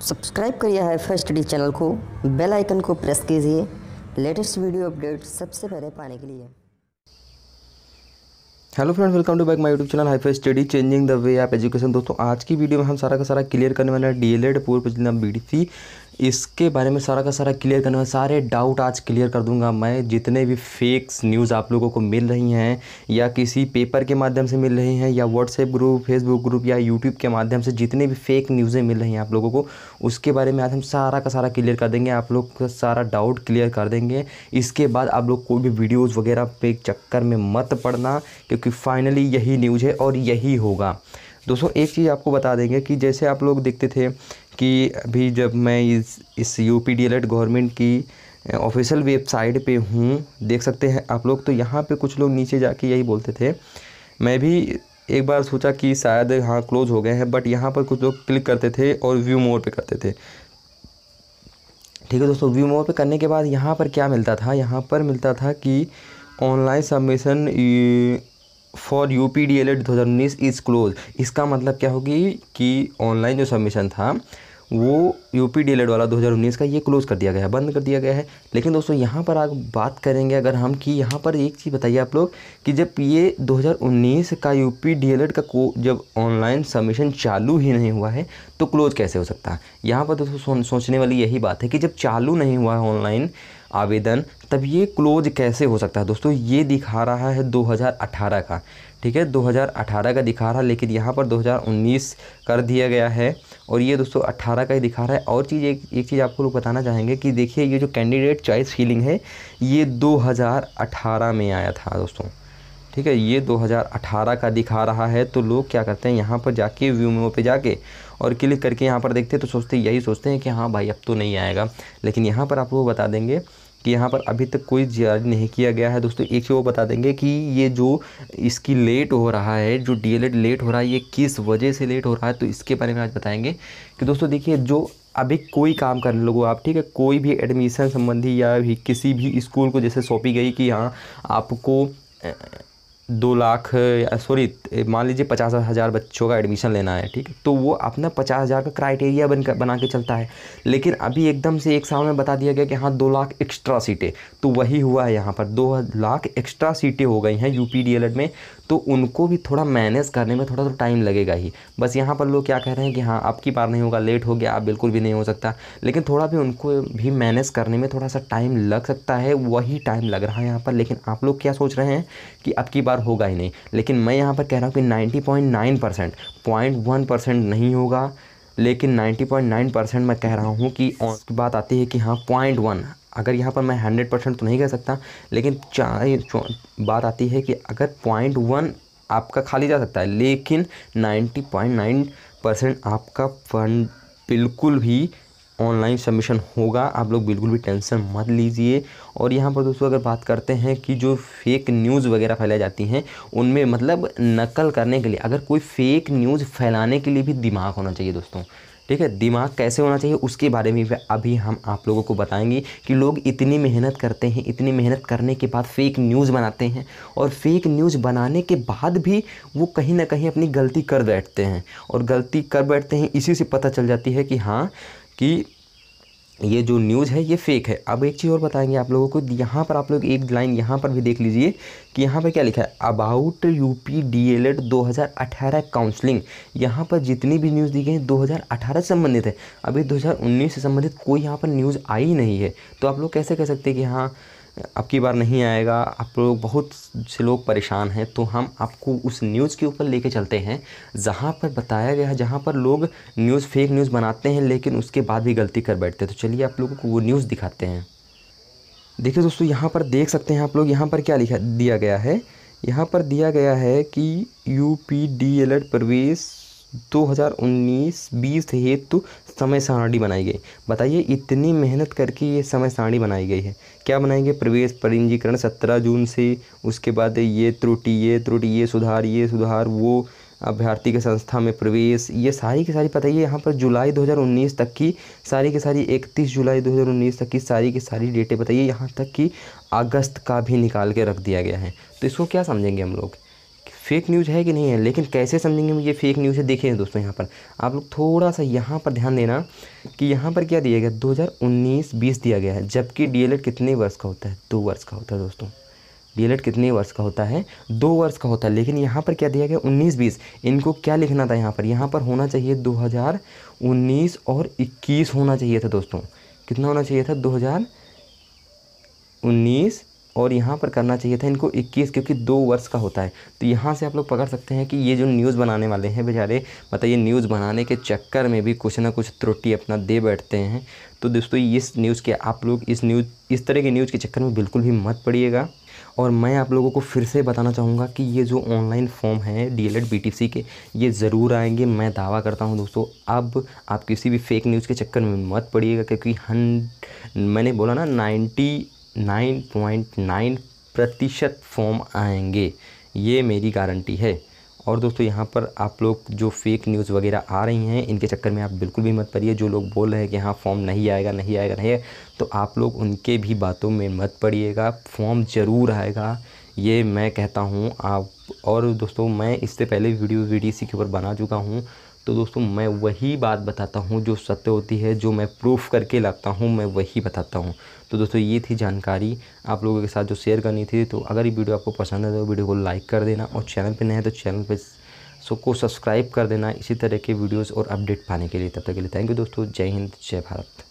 Subscribe करिए high first study channel को। Bell icon को प्रेस कीजिए। लेटेस्ट वीडियो अपडेट सबसे पहले पाने के लिए। Hello friends, welcome to back my YouTube channel high study changing the way आप एजुकेशन दोस्तों, आज की वीडियो में हम सारा का सारा क्लियर करने वाले हैं। डीएलएड पूर्व बी डी इसके बारे में सारा का सारा क्लियर करने वाले सारे डाउट आज क्लियर कर दूँगा मैं। जितने भी फेक्स न्यूज़ आप लोगों को मिल रही हैं, या किसी पेपर के माध्यम से मिल रही हैं, या व्हाट्सएप ग्रुप फेसबुक ग्रुप या यूट्यूब के माध्यम से जितने भी फेक न्यूज़ें मिल रही हैं आप लोगों को, उसके बारे में आज हम सारा का सारा क्लियर कर देंगे। आप लोग का सारा डाउट क्लियर कर देंगे। इसके बाद आप लोग कोई भी वीडियोज़ वगैरह पे चक्कर में मत पड़ना, क्योंकि फाइनली यही न्यूज़ है और यही होगा। दोस्तों, एक चीज़ आपको बता देंगे कि जैसे आप लोग देखते थे कि अभी जब मैं इस इस U P D L Ed government की ऑफिशियल वेबसाइट पे हूँ, देख सकते हैं आप लोग तो यहाँ पे कुछ लोग नीचे जाके यही बोलते थे। मैं भी एक बार सोचा कि शायद हाँ क्लोज़ हो गए हैं बट यहाँ पर कुछ लोग क्लिक करते थे और व्यू मोड पे करते थे। ठीक है दोस्तों व्यू मोड पे करने के बाद यहाँ पर क्या मिलता था? यहाँ पर मिलता था कि online submission for U P D L Ed दो हज़ार उन्नीस इज़ क्लोज इसका मतलब क्या होगी कि ऑनलाइन जो सबमिशन था वो यू पी डी वाला 2019 का ये क्लोज़ कर दिया गया है, बंद कर दिया गया है। लेकिन दोस्तों, यहाँ पर आप बात करेंगे अगर हम कि यहाँ पर एक चीज़ बताइए आप लोग कि जब ये 2019 का यू पी डी का को जब ऑनलाइन सबमिशन चालू ही नहीं हुआ है तो क्लोज़ कैसे हो सकता है? यहाँ पर दोस्तों सोचने वाली यही बात है कि जब चालू नहीं हुआ है ऑनलाइन आवेदन, तब ये क्लोज कैसे हो सकता है? दोस्तों, ये दिखा रहा है 2018 का, ठीक है? 2018 का दिखा रहा है, लेकिन यहाँ पर 2019 कर दिया गया है। और ये दोस्तों 18 का ही दिखा रहा है। और चीज़ एक एक चीज़ आपको लोग बताना चाहेंगे कि देखिए, ये जो कैंडिडेट चॉइस फीलिंग है, ये 2018 में आया था दोस्तों। ठीक है, ये 2018 का दिखा रहा है। तो लोग क्या करते हैं, यहाँ पर जाके व्यू में पे जाके और क्लिक करके यहाँ पर देखते हैं तो सोचते, यही सोचते हैं कि हाँ भाई, अब तो नहीं आएगा। लेकिन यहाँ पर आप लोग बता देंगे कि यहाँ पर अभी तक कोई जारी नहीं किया गया है। दोस्तों, एक चीज़ वो बता देंगे कि ये जो इसकी लेट हो रहा है, जो डी लेट हो रहा है, ये किस वजह से लेट हो रहा है तो इसके बारे में आज बताएँगे। कि दोस्तों, देखिए, जो अभी कोई काम करने लगो, आप ठीक है, कोई भी एडमिशन संबंधी या भी किसी भी स्कूल को जैसे सौंपी गई कि यहाँ आपको दो लाख सॉरी मान लीजिए पचास हज़ार बच्चों का एडमिशन लेना है, ठीक तो वो अपना पचास हज़ार का क्राइटेरिया बन कर, बना के चलता है। लेकिन अभी एकदम से एक साल में बता दिया गया कि हाँ दो लाख एक्स्ट्रा सीटें तो वही हुआ है यहाँ पर। दो लाख एक्स्ट्रा सीटें हो गई हैं यू पी में। तो उनको भी थोड़ा मैनेज करने में थोड़ा तो टाइम लगेगा ही। बस यहाँ पर लोग क्या कह रहे हैं कि हाँ अब की बार नहीं होगा, लेट हो गया, अब बिल्कुल भी नहीं हो सकता। लेकिन थोड़ा भी उनको भी मैनेज करने में थोड़ा सा टाइम लग सकता है, वही टाइम लग रहा है यहाँ पर। लेकिन आप लोग क्या सोच रहे हैं कि अब की बार होगा ही नहीं। लेकिन मैं यहाँ पर कह रहा हूँ कि ninety point nine percent, point one percent नहीं होगा। लेकिन नाइन्टी पॉइंट नाइन परसेंट मैं कह रहा हूँ कि उसकी बात आती है कि हाँ पॉइंट वन अगर यहाँ पर मैं हंड्रेड परसेंट तो नहीं कह सकता, लेकिन चाहे बात आती है कि अगर पॉइंट वन आपका खाली जा सकता है, लेकिन नाइन्टी पॉइंट नाइन परसेंट आपका फंड बिल्कुल भी ऑनलाइन सबमिशन होगा। आप लोग बिल्कुल भी टेंशन मत लीजिए। और यहाँ पर दोस्तों अगर बात करते हैं कि जो फेक न्यूज़ वगैरह फैलाई जाती हैं, उनमें मतलब नकल करने के लिए, अगर कोई फेक न्यूज़ फैलाने के लिए भी दिमाग होना चाहिए दोस्तों। ठीक है? दिमाग कैसे होना चाहिए उसके बारे में भी अभी हम आप लोगों को बताएँगे कि लोग इतनी मेहनत करते हैं, इतनी मेहनत करने के बाद फेक न्यूज़ बनाते हैं और फेक न्यूज़ बनाने के बाद भी वो कहीं ना कहीं अपनी गलती कर बैठते हैं और गलती कर बैठते हैं, इसी से पता चल जाती है कि हाँ कि ये जो न्यूज़ है, ये फेक है। अब एक चीज़ और बताएँगे आप लोगों को। यहाँ पर आप लोग एक लाइन यहाँ पर भी देख लीजिए कि यहाँ पर क्या लिखा है? About U P D L Ed दो हज़ार अठारह काउंसलिंग यहाँ पर जितनी भी न्यूज़ दी गई हैं, दो हज़ार अठारह से संबंधित है। अभी दो हज़ार उन्नीस से संबंधित कोई यहाँ पर न्यूज़ आई नहीं है। तो आप लोग कैसे कह सकते हैं कि हाँ अब की बार नहीं आएगा। आप लोग बहुत से लोग परेशान हैं तो हम आपको उस न्यूज़ के ऊपर लेके चलते हैं, जहाँ पर बताया गया है, जहाँ पर लोग न्यूज़ फेक न्यूज़ बनाते हैं, लेकिन उसके बाद भी गलती कर बैठते हैं। तो चलिए आप लोगों को वो न्यूज़ दिखाते हैं। देखिए दोस्तों, यहाँ पर देख सकते हैं आप लोग, यहाँ पर क्या लिखा दिया गया है? यहाँ पर दिया गया है कि यू पी डी एल प्रवेश 2019-20 हेतु समय सारणी बनाई गई। बताइए, इतनी मेहनत करके ये समय सारणी बनाई गई है। क्या बनाएँगे? प्रवेश पंजीकरण सत्रह जून से, उसके बाद ये त्रुटि ये त्रुटि, ये सुधार ये सुधार, वो अभ्यर्थी के संस्था में प्रवेश, ये सारी की सारी बताइए यहाँ पर जुलाई 2019 तक की सारी की सारी 31 जुलाई 2019 तक की सारी की सारी डेटें बताइए, यहाँ तक कि अगस्त का भी निकाल के रख दिया गया है। तो इसको क्या समझेंगे हम लोग? फेक न्यूज़ है कि नहीं है? लेकिन कैसे समझेंगे हम ये फेक न्यूज़ है? देखें दोस्तों यहाँ पर। आप लोग थोड़ा सा यहाँ पर ध्यान देना कि यहाँ पर क्या दिया गया? दो हज़ार उन्नीस बीस दिया गया है, जबकि डी कितने वर्ष का होता है? दो वर्ष का होता है दोस्तों। डी कितने वर्ष का होता है? दो वर्ष का होता है। लेकिन यहाँ पर क्या दिया गया? उन्नीस बीस। इनको क्या लिखना था यहाँ पर? यहाँ पर होना चाहिए दो हज़ार उन्नीस और इक्कीस होना चाहिए था दोस्तों। कितना होना चाहिए था? दो हज़ार उन्नीस और यहाँ पर करना चाहिए था इनको 21 क्योंकि दो वर्ष का होता है। तो यहाँ से आप लोग पकड़ सकते हैं कि ये जो न्यूज़ बनाने वाले हैं बेचारे मतलब ये न्यूज़ बनाने के चक्कर में भी कुछ ना कुछ त्रुटि अपना दे बैठते हैं। तो दोस्तों, इस न्यूज़ के आप लोग, इस न्यूज़, इस तरह के न्यूज़ के चक्कर में बिल्कुल भी मत पड़िएगा। और मैं आप लोगों को फिर से बताना चाहूँगा कि ये जो ऑनलाइन फॉर्म है डी एल के, ये ज़रूर आएँगे। मैं दावा करता हूँ दोस्तों, अब आप किसी भी फेक न्यूज़ के चक्कर में मत पड़िएगा, क्योंकि हन मैंने बोला ना नाइन्टी नाइन पॉइंट नाइन प्रतिशत फॉर्म आएँगे। ये मेरी गारंटी है। और दोस्तों, यहाँ पर आप लोग जो फेक न्यूज़ वगैरह आ रही हैं, इनके चक्कर में आप बिल्कुल भी मत पड़िए। जो लोग बोल रहे हैं कि हाँ फॉर्म नहीं आएगा नहीं आएगा, नहीं तो आप लोग उनके भी बातों में मत पड़िएगा। फॉर्म ज़रूर आएगा। ये मैं कहता हूँ, आप और दोस्तों, मैं इससे पहले वीडियो वीडियो के ऊपर बना चुका हूँ। तो दोस्तों, मैं वही बात बताता हूँ जो सत्य होती है, जो मैं प्रूफ करके लगता हूँ, मैं वही बताता हूँ। तो दोस्तों, ये थी जानकारी आप लोगों के साथ जो शेयर करनी थी। तो अगर ये वीडियो आपको पसंद है तो वीडियो को लाइक कर देना और चैनल पर नए हैं तो चैनल पर सो को सब्सक्राइब कर देना। इसी तरह के वीडियोज़ और अपडेट पाने के लिए तब तक के लिए थैंक यू दोस्तों। जय हिंद, जय भारत।